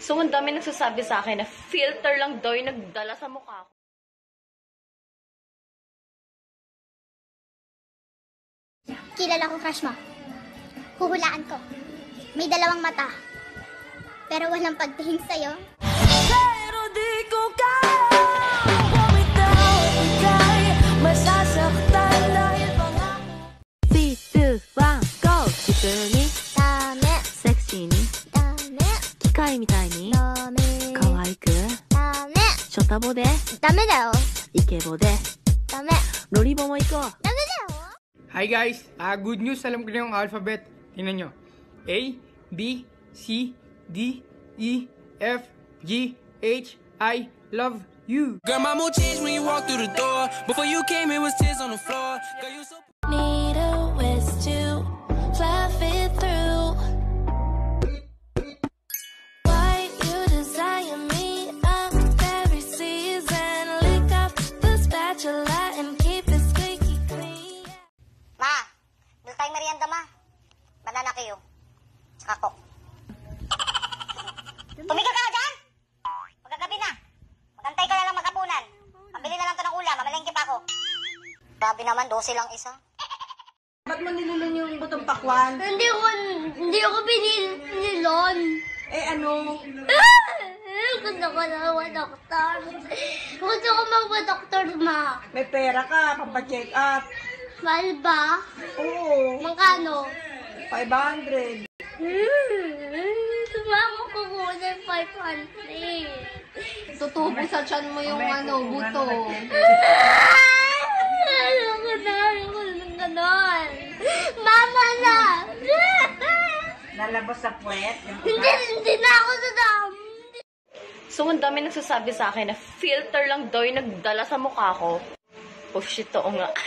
So, ang dami nagsasabi sa akin na filter lang daw yung nagdala sa mukha ko. Kilala ko crush mo. Huhulaan ko. May dalawang mata. Pero walang pagtingin sa'yo. Pero di ko kaya Bumitaw ika'y masasaktan dahil pangako 3、2、1、GO! 普通タボでダメだよイケボでダメロリボも行こうダメだよ Hi guys! Uh, good news! Alam ko na yung alphabet. Tingnan nyo. A, B, C, D, E, F, G, H, I, love you. Girl, my mood changed when you walked through the door. Before you came, it was tears on the floor. Girl, you so... merienda, ma. Banana kayo. Tsaka coke. Tumigil ka na dyan! Magagabi na. Magantay ka na lang magkapunan. Pambili na lang to ng ulam. Mamalengke pa ako. Grabe naman, 12 lang isa. Ba't mo nilulun yung butong pakwan? Hindi ko, hindi ko pinilon. Eh ano? Gusto ko na mag-doktor. Gusto ko mag-doktor, ma. May pera ka, pampacheck up. Mahal ba? Oo, Magkano? 500. Sumama ko muna yung 500. Tutubo sa tiyan mo yung ano, buto. Ayoko na, ayoko na ganon. Mama na! Nalabas sa puwet. hindi, hindi na ako sa dam. So, ang dami nagsasabi sa akin na filter lang daw yung nagdala sa mukha ko. Oh shit, oo nga.